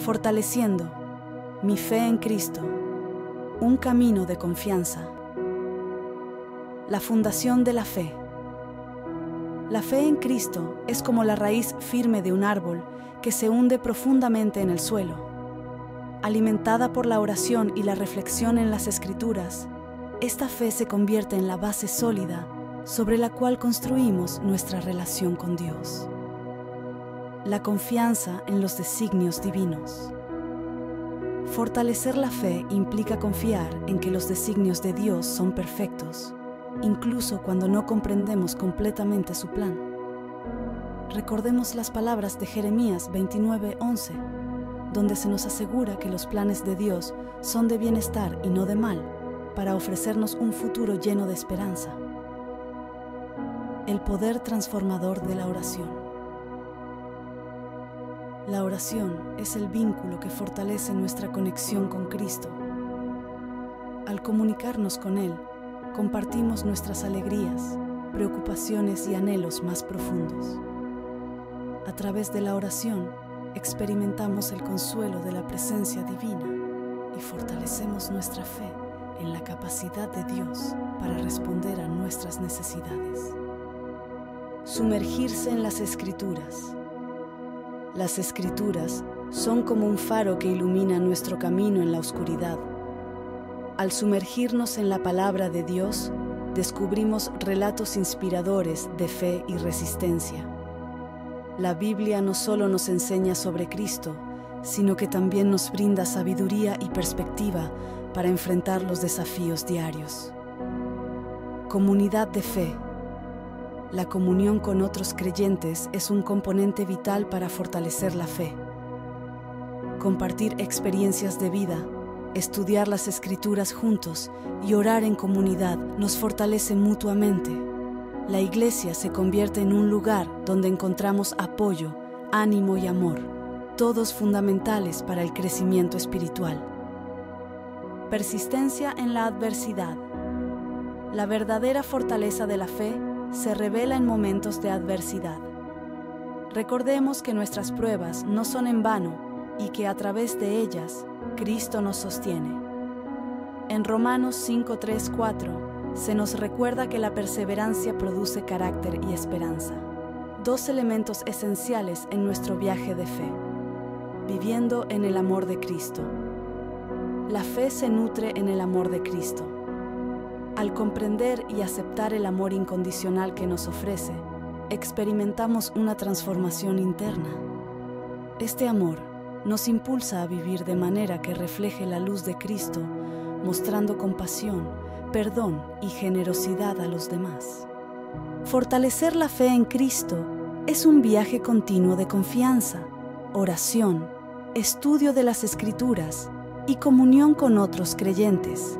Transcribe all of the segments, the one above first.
fortaleciendo mi fe en Cristo, un camino de confianza. La fundación de la fe. La fe en Cristo es como la raíz firme de un árbol que se hunde profundamente en el suelo. Alimentada por la oración y la reflexión en las escrituras, esta fe se convierte en la base sólida sobre la cual construimos nuestra relación con Dios. La confianza en los designios divinos. Fortalecer la fe implica confiar en que los designios de Dios son perfectos, incluso cuando no comprendemos completamente su plan. Recordemos las palabras de Jeremías 29:11, donde se nos asegura que los planes de Dios son de bienestar y no de mal, para ofrecernos un futuro lleno de esperanza. El poder transformador de la oración. La oración es el vínculo que fortalece nuestra conexión con Cristo. Al comunicarnos con Él, compartimos nuestras alegrías, preocupaciones y anhelos más profundos. A través de la oración, experimentamos el consuelo de la presencia divina y fortalecemos nuestra fe en la capacidad de Dios para responder a nuestras necesidades. Sumergirse en las escrituras. Las escrituras son como un faro que ilumina nuestro camino en la oscuridad. Al sumergirnos en la palabra de Dios, descubrimos relatos inspiradores de fe y resistencia. La Biblia no solo nos enseña sobre Cristo, sino que también nos brinda sabiduría y perspectiva para enfrentar los desafíos diarios. Comunidad de fe. La comunión con otros creyentes es un componente vital para fortalecer la fe. Compartir experiencias de vida, estudiar las escrituras juntos y orar en comunidad nos fortalece mutuamente. La iglesia se convierte en un lugar donde encontramos apoyo, ánimo y amor, todos fundamentales para el crecimiento espiritual. Persistencia en la adversidad. La verdadera fortaleza de la fe se revela en momentos de adversidad. Recordemos que nuestras pruebas no son en vano y que a través de ellas Cristo nos sostiene. En Romanos 5, 3, 4 se nos recuerda que la perseverancia produce carácter y esperanza, dos elementos esenciales en nuestro viaje de fe, viviendo en el amor de Cristo. La fe se nutre en el amor de Cristo. Al comprender y aceptar el amor incondicional que nos ofrece, experimentamos una transformación interna. Este amor nos impulsa a vivir de manera que refleje la luz de Cristo, mostrando compasión, perdón y generosidad a los demás. Fortalecer la fe en Cristo es un viaje continuo de confianza, oración, estudio de las escrituras, y comunión con otros creyentes.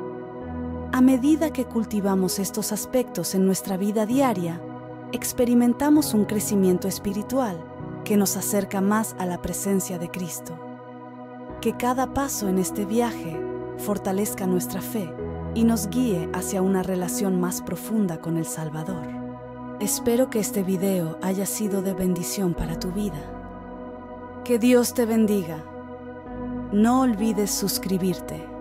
A medida que cultivamos estos aspectos en nuestra vida diaria, experimentamos un crecimiento espiritual que nos acerca más a la presencia de Cristo. Que cada paso en este viaje fortalezca nuestra fe y nos guíe hacia una relación más profunda con el Salvador. Espero que este video haya sido de bendición para tu vida. Que Dios te bendiga. No olvides suscribirte.